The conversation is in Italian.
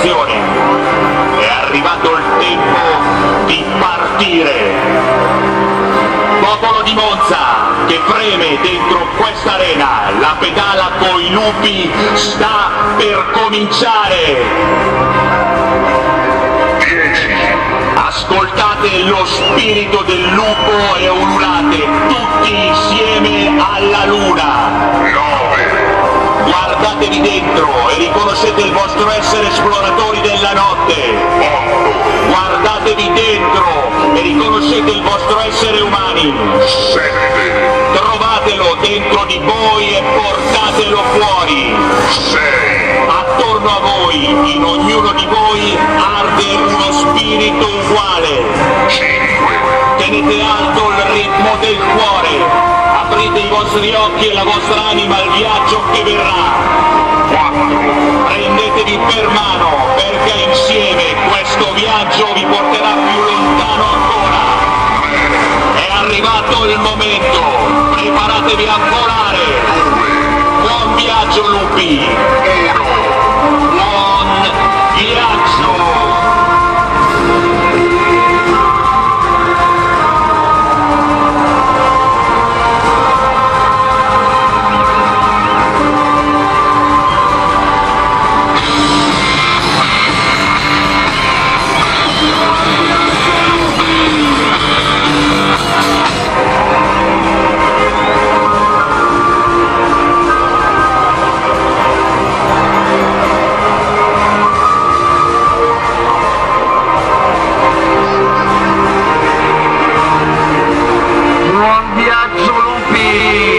attenzione, è arrivato il tempo di partire. Popolo di Monza che preme dentro questa arena, la pedala coi lupi sta per cominciare. Ascoltate lo spirito del lupo e ululate tutti insieme alla luna. 9. Guardatevi dentro e riconoscete il vostro essere esploratori della notte. 8, Guardatevi dentro e riconoscete il vostro essere umani. 7, Trovatelo dentro di voi e portatelo fuori. 6, Attorno a voi, in ognuno di voi, arde uno spirito uguale. 5, Tenete alto il ritmo del cuore. Aprite i vostri occhi e la vostra anima al viaggio viaggio vi porterà più lontano ancora. È arrivato il momento, preparatevi a volare. Buon viaggio lupi! viado.